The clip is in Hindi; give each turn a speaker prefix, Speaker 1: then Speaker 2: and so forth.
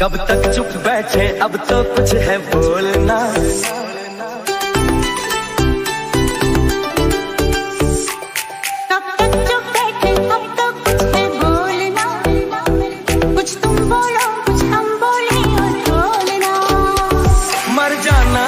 Speaker 1: कब तक चुप बैठे अब तो कुछ है बोलना।
Speaker 2: कब तक चुप बैठे अब तो कुछ है बोलना। कुछ कुछ
Speaker 1: मर जाना